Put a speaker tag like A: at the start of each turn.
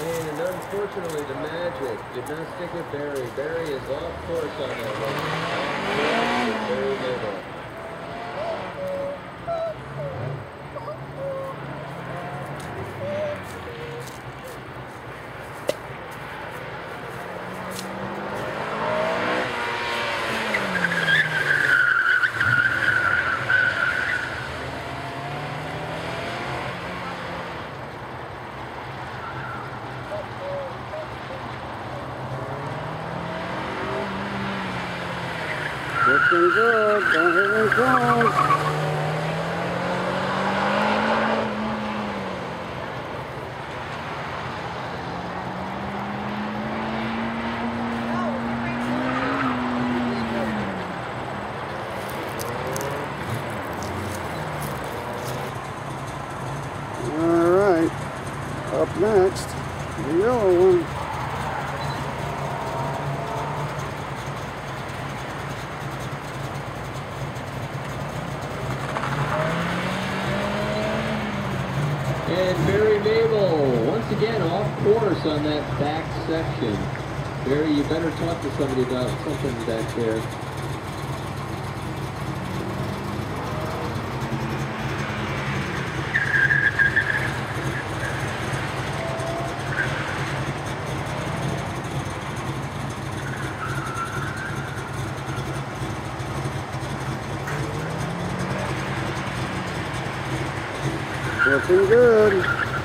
A: And unfortunately, the Magic did not stick with Barry. Barry is off course on that one.
B: Looking good. Don't hit any close. All right. Up next, the yellow one.
A: And Barry Mabel, once again off course on that back section. Barry, you better talk to somebody about something back there.
B: Looking good.